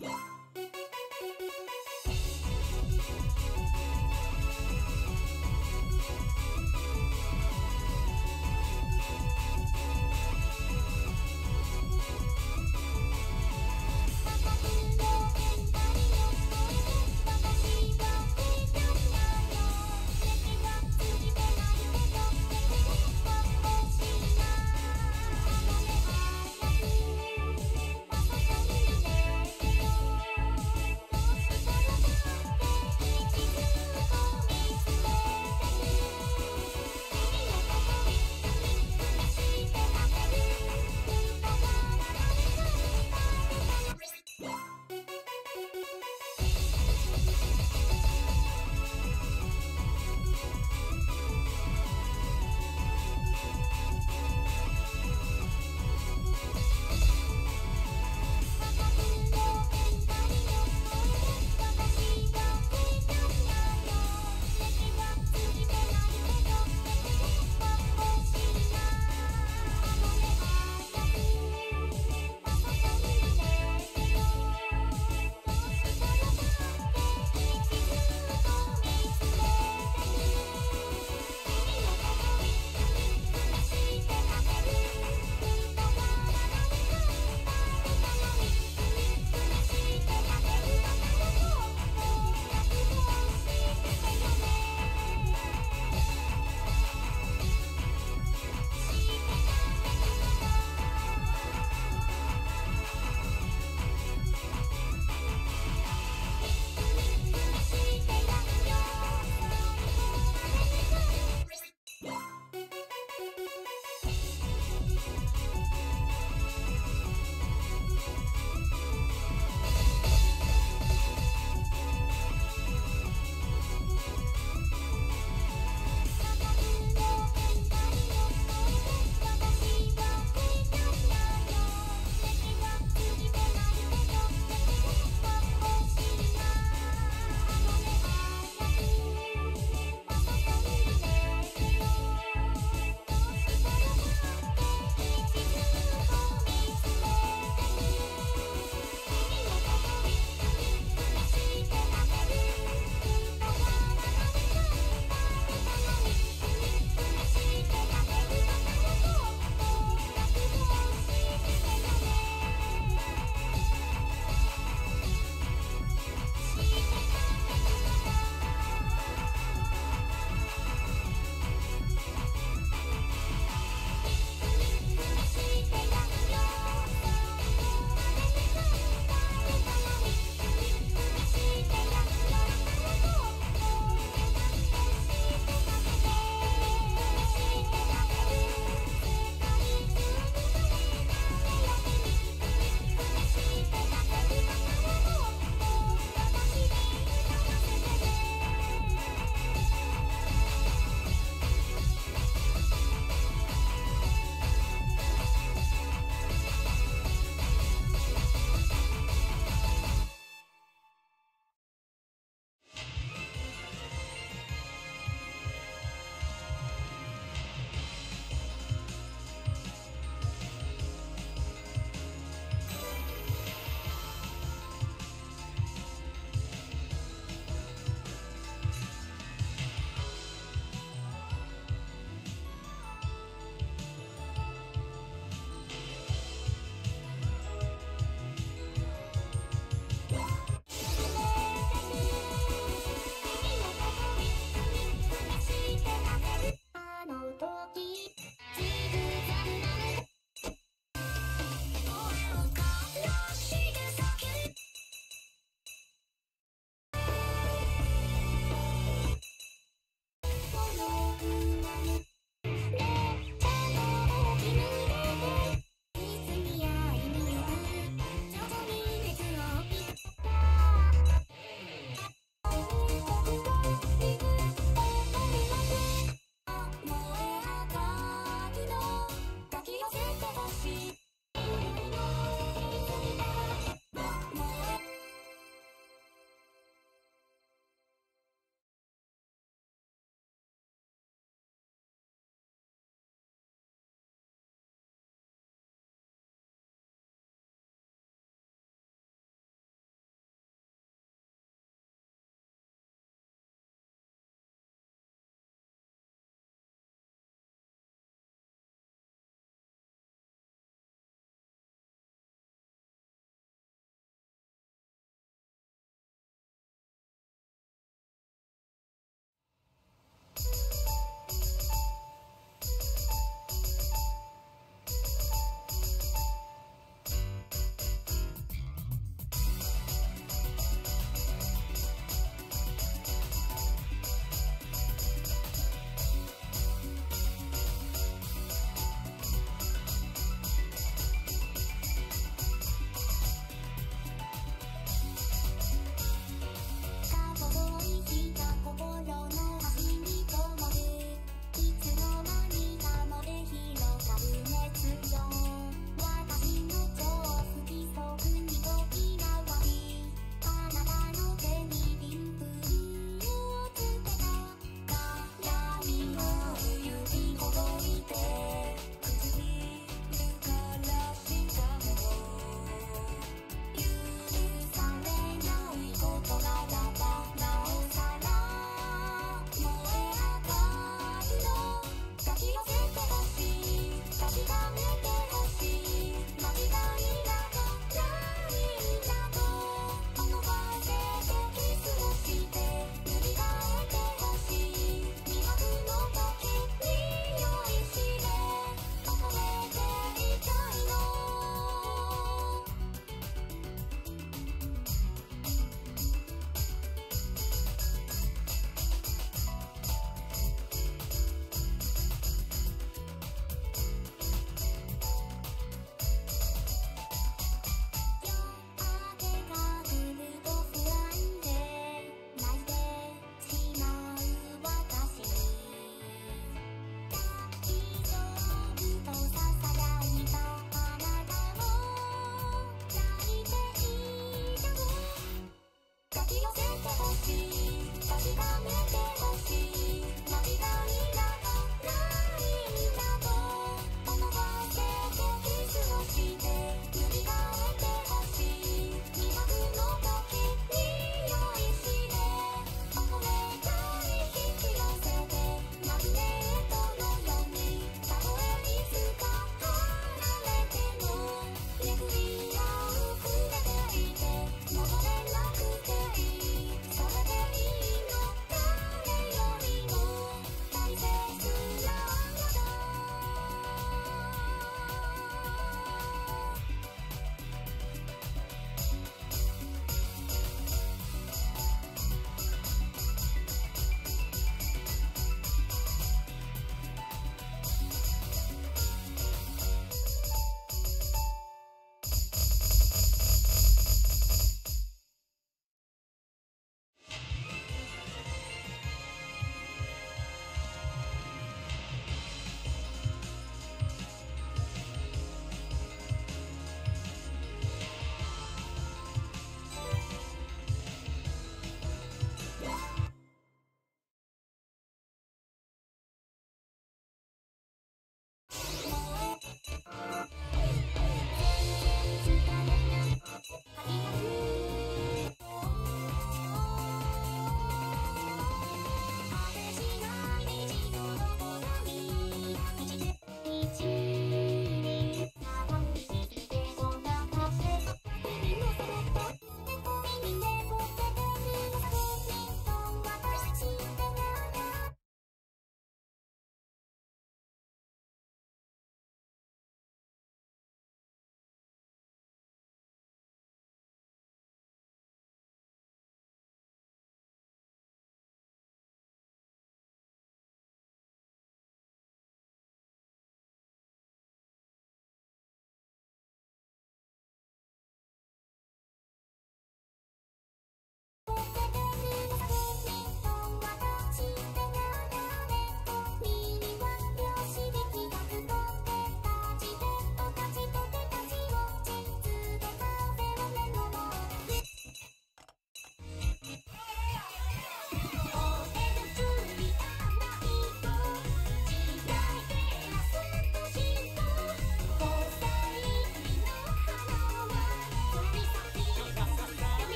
Bye.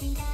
Mira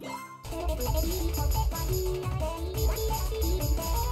「テレビでみるとてがみんなでいるわけ